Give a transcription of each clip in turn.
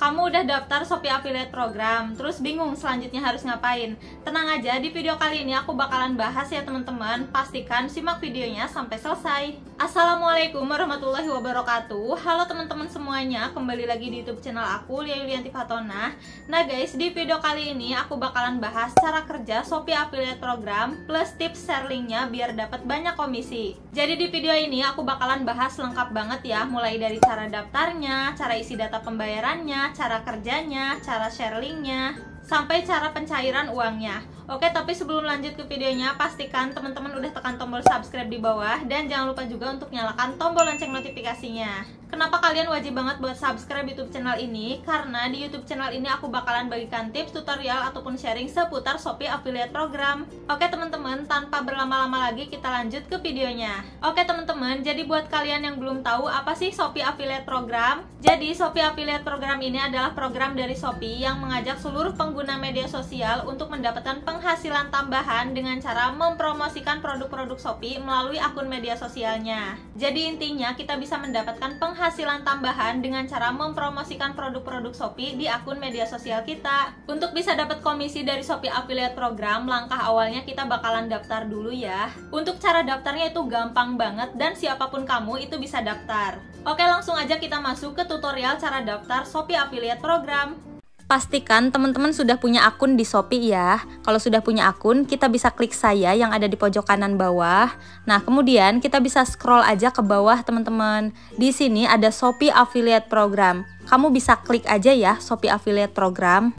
Kamu udah daftar Shopee Affiliate Program, terus bingung selanjutnya harus ngapain? Tenang aja, di video kali ini aku bakalan bahas ya teman-teman. Pastikan simak videonya sampai selesai. Assalamualaikum warahmatullahi wabarakatuh. Halo teman-teman semuanya, kembali lagi di YouTube channel aku Lia Yulianti Fatona. Nah guys, di video kali ini aku bakalan bahas cara kerja Shopee Affiliate Program plus tips share linknya biar dapat banyak komisi. Jadi di video ini aku bakalan bahas lengkap banget ya, mulai dari cara daftarnya, cara isi data pembayarannya, cara kerjanya, cara share linknya, sampai cara pencairan uangnya. Oke, tapi sebelum lanjut ke videonya, pastikan teman-teman udah tekan tombol subscribe di bawah dan jangan lupa juga untuk nyalakan tombol lonceng notifikasinya. Kenapa kalian wajib banget buat subscribe YouTube channel ini? Karena di YouTube channel ini aku bakalan bagikan tips, tutorial, ataupun sharing seputar Shopee Affiliate Program. Oke teman-teman, tanpa berlama-lama lagi kita lanjut ke videonya. Oke teman-teman, jadi buat kalian yang belum tahu apa sih Shopee Affiliate Program? Jadi Shopee Affiliate Program ini adalah program dari Shopee yang mengajak seluruh pengguna media sosial untuk mendapatkan penghasilan tambahan dengan cara mempromosikan produk-produk Shopee melalui akun media sosialnya. Jadi intinya kita bisa mendapatkan penghasilan tambahan dengan cara mempromosikan produk-produk Shopee di akun media sosial kita. Untuk bisa dapat komisi dari Shopee Affiliate Program, langkah awalnya kita bakalan daftar dulu ya. Untuk cara daftarnya itu gampang banget dan siapa pun kamu itu bisa daftar. Oke, langsung aja kita masuk ke tutorial cara daftar Shopee Affiliate Program. Pastikan teman-teman sudah punya akun di Shopee ya. Kalau sudah punya akun, kita bisa klik saya yang ada di pojok kanan bawah. Nah, kemudian kita bisa scroll aja ke bawah teman-teman. Di sini ada Shopee Affiliate Program. Kamu bisa klik aja ya Shopee Affiliate Program.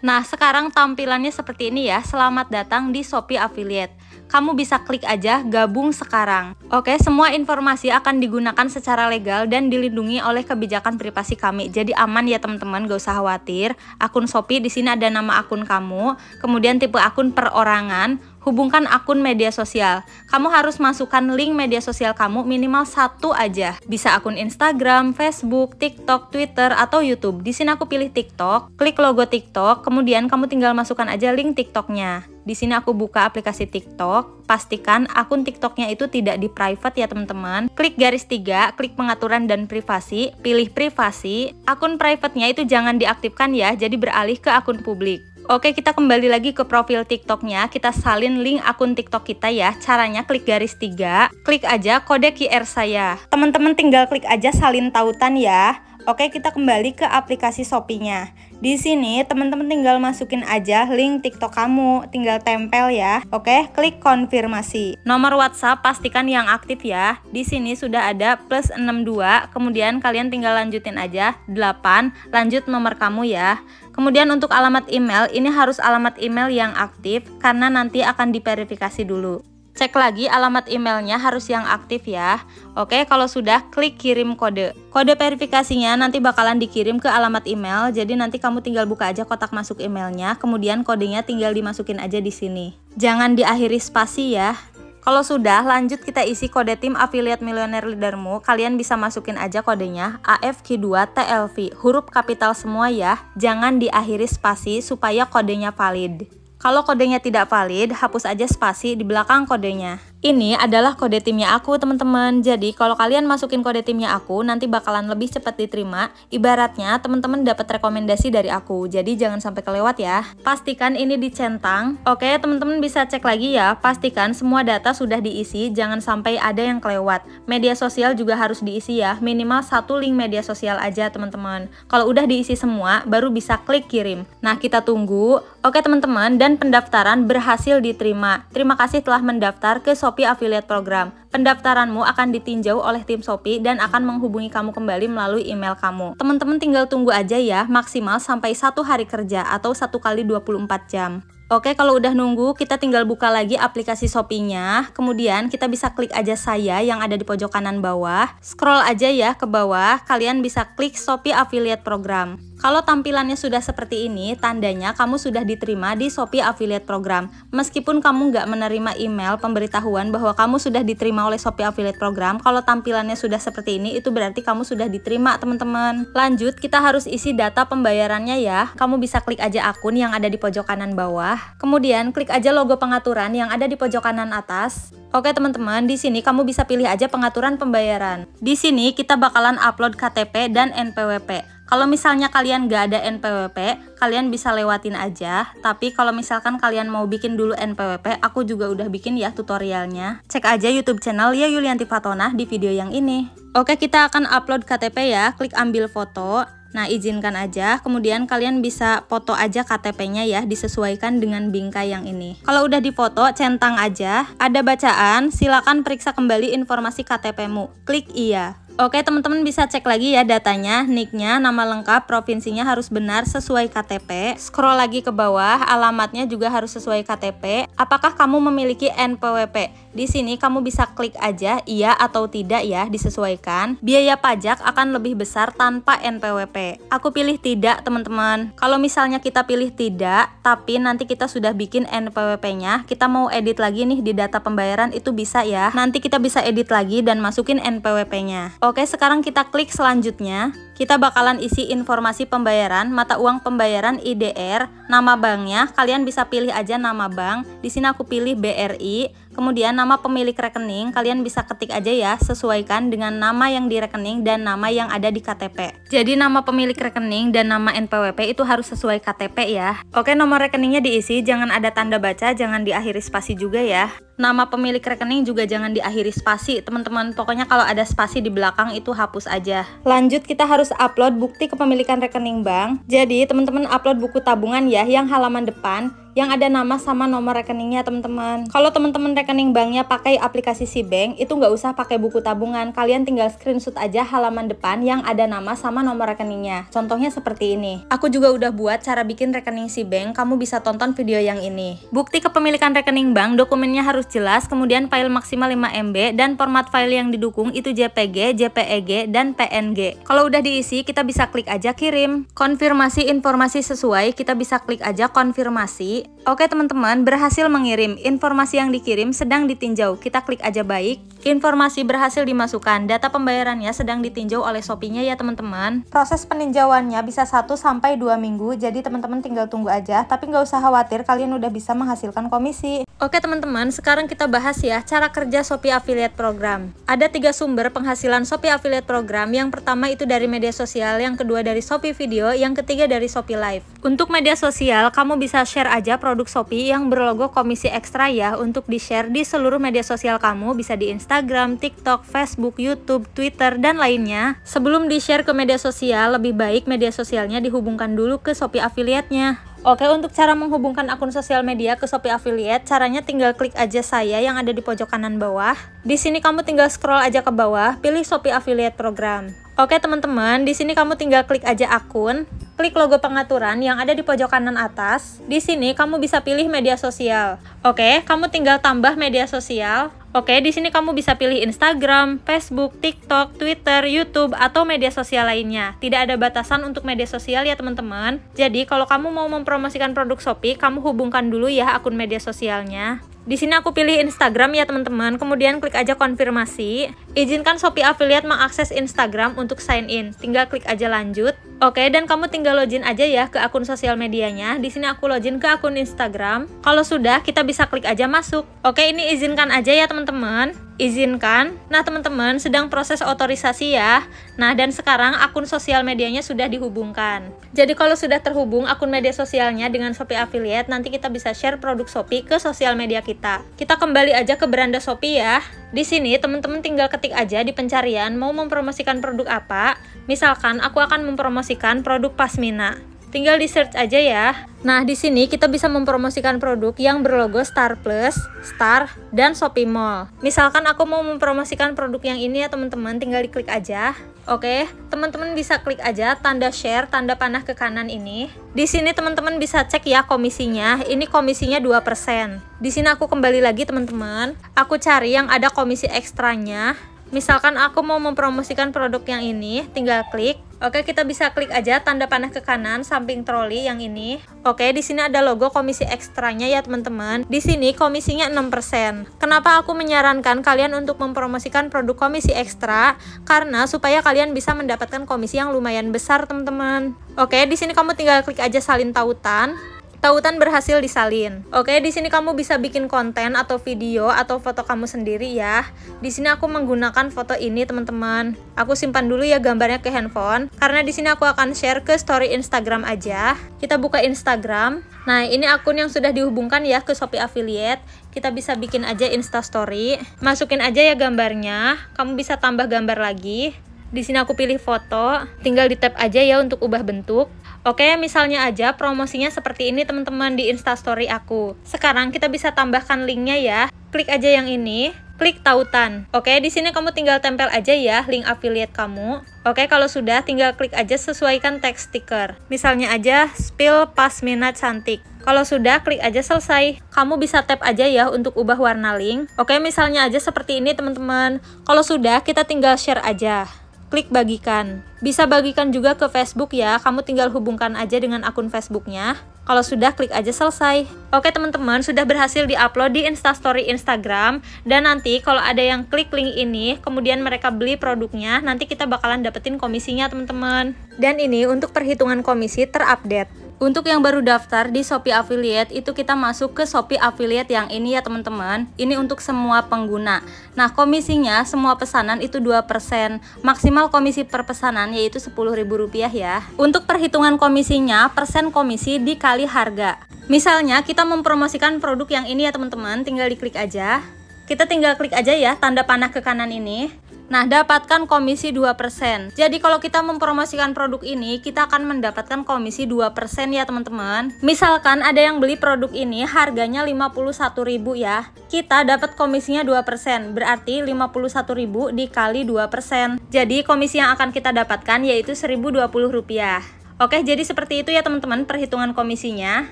Nah, sekarang tampilannya seperti ini ya. Selamat datang di Shopee Affiliate kamu bisa klik aja gabung sekarang. Oke, semua informasi akan digunakan secara legal dan dilindungi oleh kebijakan privasi kami. Jadi aman ya teman-teman, gak usah khawatir. Akun Shopee di sini ada nama akun kamu, kemudian tipe akun perorangan, hubungkan akun media sosial. Kamu harus masukkan link media sosial kamu minimal satu aja. Bisa akun Instagram, Facebook, TikTok, Twitter, atau YouTube. Di sini aku pilih TikTok, klik logo TikTok, kemudian kamu tinggal masukkan aja link TikToknya. Di sini aku buka aplikasi TikTok, pastikan akun TikToknya itu tidak di private ya teman-teman. Klik garis tiga, klik pengaturan dan privasi, pilih privasi. Akun private-nya itu jangan diaktifkan ya, jadi beralih ke akun publik. Oke, kita kembali lagi ke profil TikToknya. Kita salin link akun TikTok kita ya. Caranya klik garis tiga, klik aja kode QR saya. Teman-teman tinggal klik aja salin tautan ya. Oke, kita kembali ke aplikasi Shopee-nya. Di sini teman-teman tinggal masukin aja link TikTok kamu, tinggal tempel ya. Oke, klik konfirmasi. Nomor WhatsApp pastikan yang aktif ya. Di sini sudah ada plus 62, kemudian kalian tinggal lanjutin aja 8, lanjut nomor kamu ya. Kemudian untuk alamat email, ini harus alamat email yang aktif karena nanti akan diverifikasi dulu. Cek lagi alamat emailnya harus yang aktif ya. Oke, kalau sudah klik kirim kode. Kode verifikasinya nanti bakalan dikirim ke alamat email. Jadi nanti kamu tinggal buka aja kotak masuk emailnya, kemudian kodenya tinggal dimasukin aja di sini. Jangan diakhiri spasi ya. Kalau sudah, lanjut kita isi kode tim affiliate millionaire leadermu. Kalian bisa masukin aja kodenya AFQ2TLV, huruf kapital semua ya. Jangan diakhiri spasi supaya kodenya valid. Kalau kodenya tidak valid, hapus aja spasi di belakang kodenya. Ini adalah kode timnya aku teman-teman. Jadi kalau kalian masukin kode timnya aku nanti bakalan lebih cepat diterima. Ibaratnya teman-teman dapat rekomendasi dari aku. Jadi jangan sampai kelewat ya. Pastikan ini dicentang. Oke teman-teman bisa cek lagi ya. Pastikan semua data sudah diisi. Jangan sampai ada yang kelewat. Media sosial juga harus diisi ya. Minimal satu link media sosial aja teman-teman. Kalau udah diisi semua baru bisa klik kirim. Nah kita tunggu. Oke teman-teman dan pendaftaran berhasil diterima. Terima kasih telah mendaftar ke Affiliate Program. Pendaftaranmu akan ditinjau oleh tim Shopee dan akan menghubungi kamu kembali melalui email kamu. Teman-teman tinggal tunggu aja ya, maksimal sampai satu hari kerja atau satu kali 24 jam. Oke, kalau udah nunggu, kita tinggal buka lagi aplikasi Shopee-nya. Kemudian kita bisa klik aja saya yang ada di pojok kanan bawah. Scroll aja ya ke bawah, kalian bisa klik Shopee Affiliate Program. Kalau tampilannya sudah seperti ini, tandanya kamu sudah diterima di Shopee Affiliate Program. Meskipun kamu nggak menerima email pemberitahuan bahwa kamu sudah diterima oleh Shopee Affiliate Program, kalau tampilannya sudah seperti ini, itu berarti kamu sudah diterima teman-teman. Lanjut, kita harus isi data pembayarannya ya. Kamu bisa klik aja akun yang ada di pojok kanan bawah. Kemudian klik aja logo pengaturan yang ada di pojok kanan atas. Oke teman-teman, di sini kamu bisa pilih aja pengaturan pembayaran. Di sini kita bakalan upload KTP dan NPWP. Kalau misalnya kalian gak ada NPWP, kalian bisa lewatin aja. Tapi kalau misalkan kalian mau bikin dulu NPWP, aku juga udah bikin ya tutorialnya. Cek aja YouTube channel ya Yulianti Fatona di video yang ini. Oke, kita akan upload KTP ya. Klik ambil foto. Nah, izinkan aja. Kemudian kalian bisa foto aja KTP-nya ya, disesuaikan dengan bingkai yang ini. Kalau udah difoto, centang aja. Ada bacaan, silakan periksa kembali informasi KTP-mu. Klik iya. Oke teman-teman bisa cek lagi ya datanya, nicknya, nama lengkap, provinsinya harus benar sesuai KTP. Scroll lagi ke bawah, alamatnya juga harus sesuai KTP. Apakah kamu memiliki NPWP? Di sini kamu bisa klik aja iya atau tidak ya, disesuaikan. Biaya pajak akan lebih besar tanpa NPWP. Aku pilih tidak teman-teman. Kalau misalnya kita pilih tidak, tapi nanti kita sudah bikin NPWP-nya, kita mau edit lagi nih di data pembayaran itu bisa ya. Nanti kita bisa edit lagi dan masukin NPWP-nya. Sekarang kita klik selanjutnya. Kita bakalan isi informasi pembayaran, mata uang pembayaran IDR, nama banknya. Kalian bisa pilih aja nama bank. Di sini aku pilih BRI. Kemudian nama pemilik rekening kalian bisa ketik aja ya, sesuaikan dengan nama yang di rekening dan nama yang ada di KTP. Jadi nama pemilik rekening dan nama NPWP itu harus sesuai KTP ya. Oke, nomor rekeningnya diisi, jangan ada tanda baca, jangan diakhiri spasi juga ya. Nama pemilik rekening juga jangan diakhiri spasi, teman-teman. Pokoknya kalau ada spasi di belakang itu hapus aja. Lanjut kita harus upload bukti kepemilikan rekening bank. Jadi, teman-teman upload buku tabungan ya yang halaman depan yang ada nama sama nomor rekeningnya teman-teman. Kalau teman-teman rekening banknya pakai aplikasi si bank, itu nggak usah pakai buku tabungan. Kalian tinggal screenshot aja halaman depan yang ada nama sama nomor rekeningnya. Contohnya seperti ini. Aku juga udah buat cara bikin rekening si bank. Kamu bisa tonton video yang ini. Bukti kepemilikan rekening bank, dokumennya harus jelas, kemudian file maksimal 5 MB dan format file yang didukung itu JPG, JPEG, dan PNG. Kalau udah diisi, kita bisa klik aja kirim. Konfirmasi informasi sesuai, kita bisa klik aja konfirmasi Bye. Oke teman-teman, berhasil mengirim. Informasi yang dikirim sedang ditinjau. Kita klik aja baik. Informasi berhasil dimasukkan. Data pembayarannya sedang ditinjau oleh Shopee-nya ya teman-teman. Proses peninjauannya bisa 1 sampai 2 minggu. Jadi teman-teman tinggal tunggu aja. Tapi nggak usah khawatir, kalian udah bisa menghasilkan komisi. Oke teman-teman, sekarang kita bahas ya cara kerja Shopee Affiliate Program. Ada tiga sumber penghasilan Shopee Affiliate Program. Yang pertama itu dari media sosial, yang kedua dari Shopee Video, yang ketiga dari Shopee Live. Untuk media sosial, kamu bisa share aja produk Shopee yang berlogo komisi ekstra ya untuk di-share di seluruh media sosial kamu, bisa di Instagram, TikTok, Facebook, YouTube, Twitter, dan lainnya. Sebelum di-share ke media sosial, lebih baik media sosialnya dihubungkan dulu ke Shopee Affiliate-nya. Oke, untuk cara menghubungkan akun sosial media ke Shopee Affiliate, caranya tinggal klik aja saya yang ada di pojok kanan bawah. Di sini kamu tinggal scroll aja ke bawah, pilih Shopee Affiliate Program. Oke, teman-teman, di sini kamu tinggal klik aja akun, klik logo pengaturan yang ada di pojok kanan atas. Di sini kamu bisa pilih media sosial. Oke, kamu tinggal tambah media sosial. Oke, di sini kamu bisa pilih Instagram, Facebook, TikTok, Twitter, YouTube, atau media sosial lainnya. Tidak ada batasan untuk media sosial ya teman-teman. Jadi kalau kamu mau mempromosikan produk Shopee, kamu hubungkan dulu ya akun media sosialnya. Di sini aku pilih Instagram ya teman-teman, kemudian klik aja konfirmasi. Izinkan Shopee Affiliate mengakses Instagram untuk sign in. Tinggal klik aja lanjut. Oke, dan kamu tinggal login aja ya ke akun sosial medianya. Di sini aku login ke akun Instagram. Kalau sudah, kita bisa klik aja masuk. Oke, ini izinkan aja ya teman-teman izinkan. Nah, teman-teman sedang proses otorisasi ya. Nah, dan sekarang akun sosial medianya sudah dihubungkan. Jadi kalau sudah terhubung akun media sosialnya dengan Shopee Affiliate, nanti kita bisa share produk Shopee ke sosial media kita. Kita kembali aja ke beranda Shopee ya. Di sini teman-teman tinggal ketik aja di pencarian mau mempromosikan produk apa. Misalkan aku akan mempromosikan produk pasmina. Tinggal di search aja ya. Nah, di sini kita bisa mempromosikan produk yang berlogo Star Plus, Star, dan Shopee Mall. Misalkan aku mau mempromosikan produk yang ini ya teman-teman, tinggal diklik aja. Oke, teman-teman bisa klik aja tanda share, tanda panah ke kanan ini. Di sini teman-teman bisa cek ya komisinya. Ini komisinya 2%. Di sini aku kembali lagi teman-teman. Aku cari yang ada komisi ekstranya. Misalkan aku mau mempromosikan produk yang ini, tinggal klik. Oke, kita bisa klik aja tanda panah ke kanan samping troli yang ini. Oke, di sini ada logo komisi ekstranya ya teman-teman. Di sini komisinya 6%. Kenapa aku menyarankan kalian untuk mempromosikan produk komisi ekstra? Karena supaya kalian bisa mendapatkan komisi yang lumayan besar, teman-teman. Oke, di sini kamu tinggal klik aja salin tautan. Tautan berhasil disalin. Oke, di sini kamu bisa bikin konten atau video atau foto kamu sendiri ya. Di sini aku menggunakan foto ini, teman-teman. Aku simpan dulu ya gambarnya ke handphone karena di sini aku akan share ke story Instagram aja. Kita buka Instagram. Nah, ini akun yang sudah dihubungkan ya ke Shopee Affiliate. Kita bisa bikin aja Insta Story. Masukin aja ya gambarnya. Kamu bisa tambah gambar lagi. Di sini aku pilih foto, tinggal di tap aja ya untuk ubah bentuk. Oke, misalnya aja promosinya seperti ini teman-teman di Instastory aku. Sekarang kita bisa tambahkan linknya ya. Klik aja yang ini, klik tautan. Oke, di sini kamu tinggal tempel aja ya link affiliate kamu. Oke, kalau sudah tinggal klik aja sesuaikan teks stiker. Misalnya aja spill pas minat cantik. Kalau sudah, klik aja selesai. Kamu bisa tap aja ya untuk ubah warna link. Oke, misalnya aja seperti ini teman-teman. Kalau sudah, kita tinggal share aja klik bagikan. Bisa bagikan juga ke Facebook ya, kamu tinggal hubungkan aja dengan akun Facebooknya. Kalau sudah, klik aja selesai. Oke teman-teman, sudah berhasil diupload di Instastory Instagram. Dan nanti kalau ada yang klik link ini, kemudian mereka beli produknya, nanti kita bakalan dapetin komisinya teman-teman. Dan ini untuk perhitungan komisi terupdate. Untuk yang baru daftar di Shopee Affiliate itu kita masuk ke Shopee Affiliate yang ini ya teman-teman. Ini untuk semua pengguna. Nah, komisinya semua pesanan itu 2%. Maksimal komisi per pesanan yaitu Rp10.000 ya. Untuk perhitungan komisinya, persen komisi dikali harga. Misalnya kita mempromosikan produk yang ini ya teman-teman, tinggal diklik aja. Kita tinggal klik aja ya tanda panah ke kanan ini. Nah, dapatkan komisi 2%. Jadi kalau kita mempromosikan produk ini, kita akan mendapatkan komisi 2% ya teman-teman. Misalkan ada yang beli produk ini harganya 51.000 ya. Kita dapat komisinya 2%, berarti 51.000 dikali 2%. Jadi komisi yang akan kita dapatkan yaitu 1.020 rupiah. Oke, jadi seperti itu ya teman-teman perhitungan komisinya.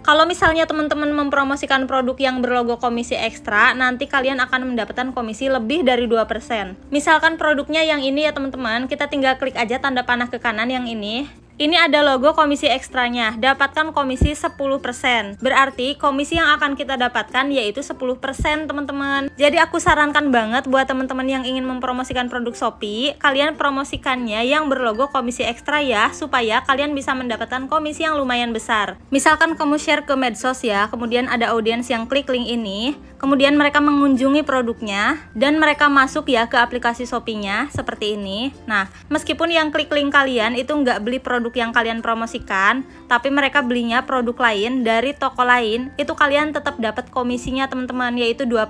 Kalau misalnya teman-teman mempromosikan produk yang berlogo komisi ekstra, nanti kalian akan mendapatkan komisi lebih dari 2%. Misalkan produknya yang ini ya teman-teman, kita tinggal klik aja tanda panah ke kanan yang ini. Ini ada logo komisi ekstranya, dapatkan komisi 10%. Berarti komisi yang akan kita dapatkan yaitu 10% teman-teman. Jadi aku sarankan banget buat teman-teman yang ingin mempromosikan produk Shopee, kalian promosikannya yang berlogo komisi ekstra ya, supaya kalian bisa mendapatkan komisi yang lumayan besar. Misalkan kamu share ke medsos ya, kemudian ada audiens yang klik link ini, kemudian mereka mengunjungi produknya, dan mereka masuk ya ke aplikasi Shopee-nya, seperti ini. Nah, meskipun yang klik link kalian itu nggak beli produk produk yang kalian promosikan, tapi mereka belinya produk lain dari toko lain, itu kalian tetap dapat komisinya teman-teman, yaitu 2%.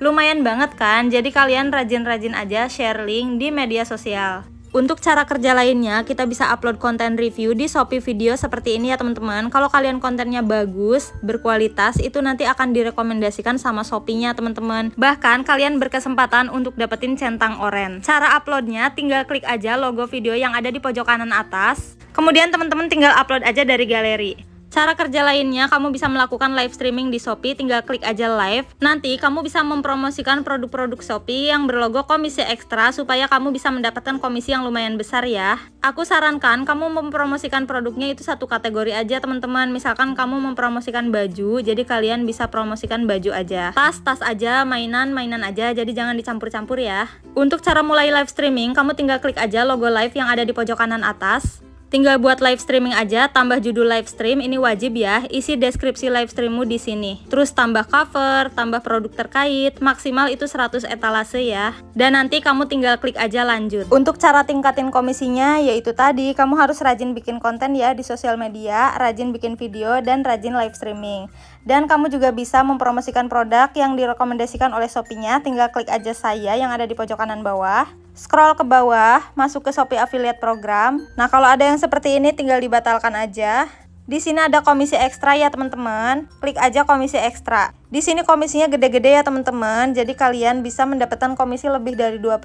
Lumayan banget kan? Jadi kalian rajin-rajin aja share link di media sosial. Untuk cara kerja lainnya, kita bisa upload konten review di Shopee Video seperti ini ya teman-teman. Kalau kalian kontennya bagus, berkualitas, itu nanti akan direkomendasikan sama Shopee-nya teman-teman. Bahkan kalian berkesempatan untuk dapetin centang oren. Cara uploadnya, tinggal klik aja logo video yang ada di pojok kanan atas. Kemudian teman-teman tinggal upload aja dari galeri. Cara kerja lainnya, kamu bisa melakukan live streaming di Shopee, tinggal klik aja live. Nanti kamu bisa mempromosikan produk-produk Shopee yang berlogo komisi ekstra supaya kamu bisa mendapatkan komisi yang lumayan besar ya. Aku sarankan kamu mempromosikan produknya itu satu kategori aja teman-teman. Misalkan kamu mempromosikan baju, jadi kalian bisa promosikan baju aja. Tas, tas aja, mainan, mainan aja, jadi jangan dicampur-campur ya. Untuk cara mulai live streaming, kamu tinggal klik aja logo live yang ada di pojok kanan atas. Tinggal buat live streaming aja, tambah judul live stream, ini wajib ya. Isi deskripsi live streammu di sini. Terus tambah cover, tambah produk terkait, maksimal itu 100 etalase ya. Dan nanti kamu tinggal klik aja lanjut. Untuk cara tingkatin komisinya, yaitu tadi, kamu harus rajin bikin konten ya di sosial media, rajin bikin video, dan rajin live streaming. Dan kamu juga bisa mempromosikan produk yang direkomendasikan oleh Shopee-nya, tinggal klik aja saya yang ada di pojok kanan bawah scroll ke bawah, masuk ke Shopee Affiliate Program. Nah, kalau ada yang seperti ini tinggal dibatalkan aja. Di sini ada komisi ekstra ya teman-teman. Klik aja komisi ekstra. Di sini komisinya gede-gede ya teman-teman. Jadi kalian bisa mendapatkan komisi lebih dari 2%,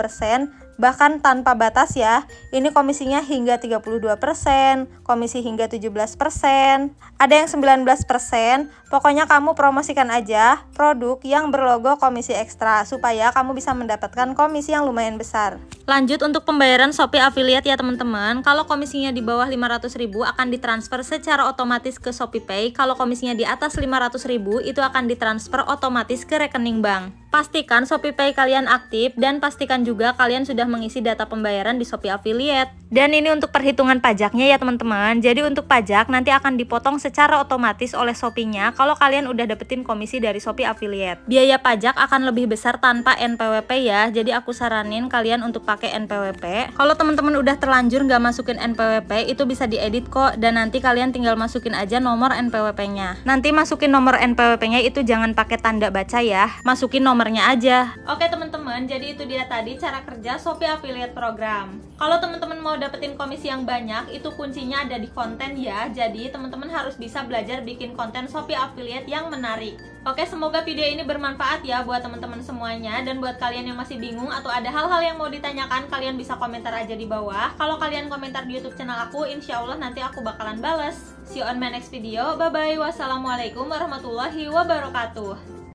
bahkan tanpa batas ya. Ini komisinya hingga 32%, komisi hingga 17%, ada yang 19%. Pokoknya kamu promosikan aja produk yang berlogo komisi ekstra supaya kamu bisa mendapatkan komisi yang lumayan besar. Lanjut untuk pembayaran Shopee affiliate ya teman-teman. Kalau komisinya di bawah 500.000 akan ditransfer secara otomatis ke Shopee Pay. Kalau komisinya di atas 500.000 itu akan ditransfer otomatis ke rekening bank. Pastikan Shopee Pay kalian aktif dan pastikan juga kalian sudah mengisi data pembayaran di Shopee Affiliate. Dan ini untuk perhitungan pajaknya ya teman-teman. Jadi untuk pajak nanti akan dipotong secara otomatis oleh Shopee-nya kalau kalian udah dapetin komisi dari Shopee Affiliate. Biaya pajak akan lebih besar tanpa NPWP ya. Jadi aku saranin kalian untuk pakai NPWP. Kalau teman-teman udah terlanjur nggak masukin NPWP itu bisa diedit kok dan nanti kalian tinggal masukin aja nomor NPWP-nya. Nanti masukin nomor NPWP-nya itu jangan pakai tanda baca ya. Masukin nomornya aja. Oke teman-teman, jadi itu dia tadi cara kerja Shopee Affiliate Program. Kalau teman-teman mau dapetin komisi yang banyak, itu kuncinya ada di konten ya. Jadi teman-teman harus bisa belajar bikin konten Shopee Affiliate yang menarik. Oke, semoga video ini bermanfaat ya buat teman-teman semuanya dan buat kalian yang masih bingung atau ada hal-hal yang mau ditanyakan, kalian bisa komentar aja di bawah. Kalau kalian komentar di YouTube channel aku, insya Allah nanti aku bakalan bales. See you on my next video. Bye bye. Wassalamualaikum warahmatullahi wabarakatuh.